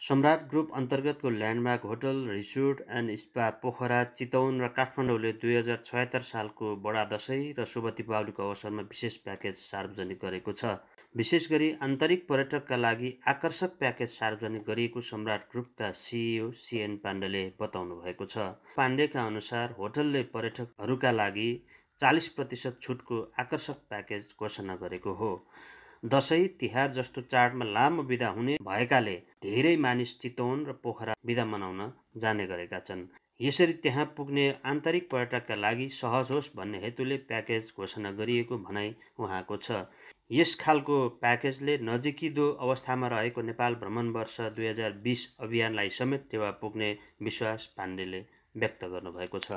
सम्राट ग्रुप अन्तर्गतको landmark hotel resort and spa Pokhara Chitwan र काठमाडौँले दुई हजार छयत्तर सालको बडा दसैँ र शुभ दीपावलीको अवसरमा विशेष प्याकेज सार्वजनिक गरेको छ। विशेष गरी आन्तरिक पर्यटकका लागि आकर्षक प्याकेज सार्वजनिक गरिएको सम्राट ग्रुपका सिइओ सिएन पाण्डेले बताउनु भएको छ। पाण्डेका अनुसार होटलले पर्यटकहरूका लागि चालिस प्रतिशत छुटको आकर्षक प्याकेज घोषणा गरेको हो। दसैँ तिहार जस्तो चाडमा लामो बिदा हुने भएकाले धेरै मानिस चितवन र पोखरा बिदा मनाउन जाने गरेका छन्। यसरी त्यहाँ पुग्ने आन्तरिक पर्यटकका लागि सहज होस् भन्ने हेतुले प्याकेज घोषणा गरिएको भनाइ उहाँको छ। यस खालको प्याकेजले नजिकिदो अवस्थामा रहेको नेपाल भ्रमण वर्ष दुई हजार बिस अभियानलाई समेत टेवा पुग्ने विश्वास पाण्डेले व्यक्त गर्नुभएको छ।